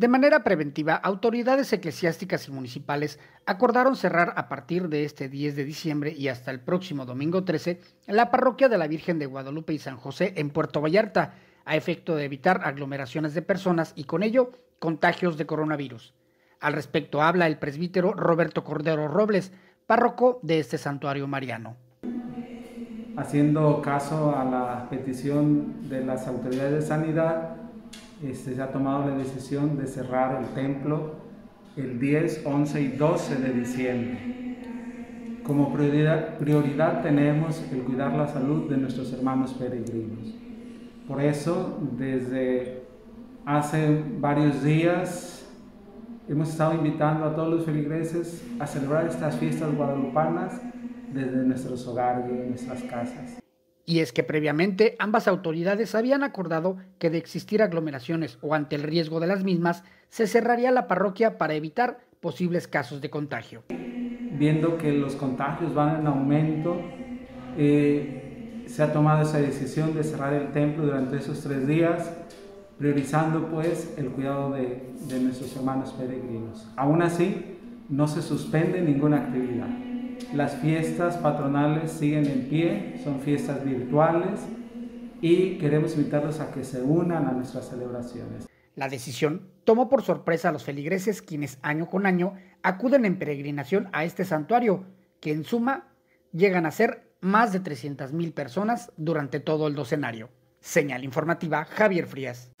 De manera preventiva, autoridades eclesiásticas y municipales acordaron cerrar a partir de este 10 de diciembre y hasta el próximo domingo 13 la parroquia de la Virgen de Guadalupe y San José en Puerto Vallarta, a efecto de evitar aglomeraciones de personas y con ello contagios de coronavirus. Al respecto habla el presbítero Roberto Cordero Robles, párroco de este santuario mariano. Haciendo caso a la petición de las autoridades de sanidad, este, se ha tomado la decisión de cerrar el templo el 10, 11 y 12 de diciembre. Como prioridad, tenemos el cuidar la salud de nuestros hermanos peregrinos. Por eso, desde hace varios días, hemos estado invitando a todos los feligreses a celebrar estas fiestas guadalupanas desde nuestros hogares, y nuestras casas. Y es que previamente ambas autoridades habían acordado que de existir aglomeraciones o ante el riesgo de las mismas, se cerraría la parroquia para evitar posibles casos de contagio. Viendo que los contagios van en aumento, eh, se ha tomado esa decisión de cerrar el templo durante esos tres días, priorizando pues el cuidado de, de nuestros hermanos peregrinos. Aún así, no se suspende ninguna actividad. Las fiestas patronales siguen en pie, son fiestas virtuales y queremos invitarlos a que se unan a nuestras celebraciones. La decisión tomó por sorpresa a los feligreses quienes año con año acuden en peregrinación a este santuario, que en suma llegan a ser más de 300.000 personas durante todo el docenario. Señal informativa Javier Frías.